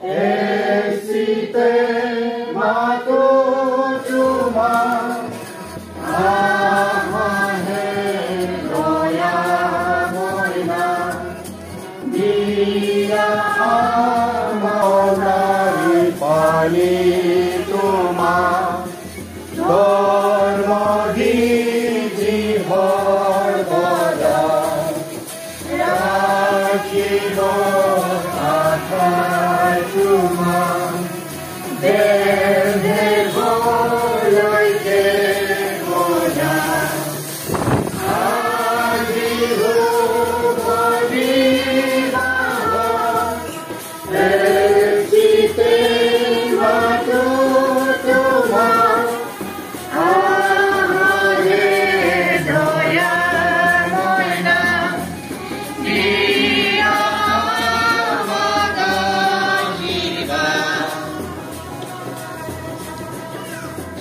Existe. day.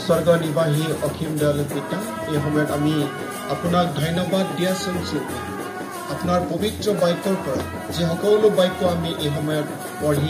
স্বৰ্গ নিবাহী অসীম দয়ালু পিতা এই সময়ত আমি আপোনাক ধন্যবাদ দিয়া স্বৰূপে আপোনাৰ পবিত্ৰ বাক্যৰ পৰা যি সকলো বাক্য আমি এই সময়ত পঢ়ি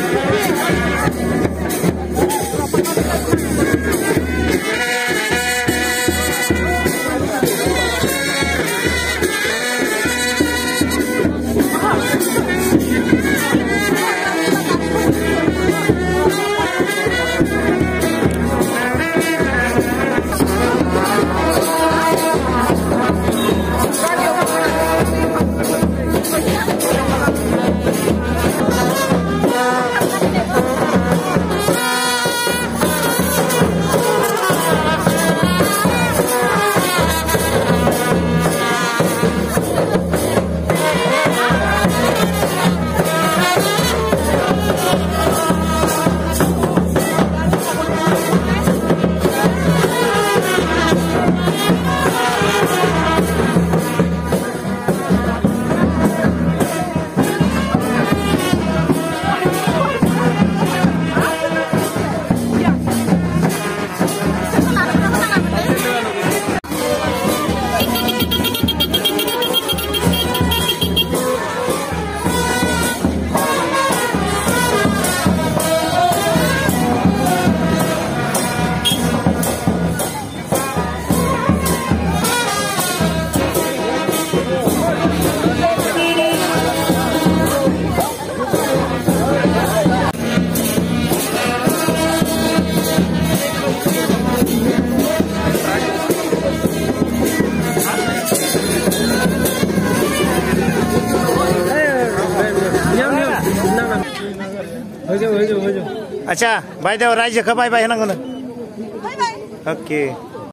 अच्छा बाय देव राज्य का? बाय बाय ना ओके.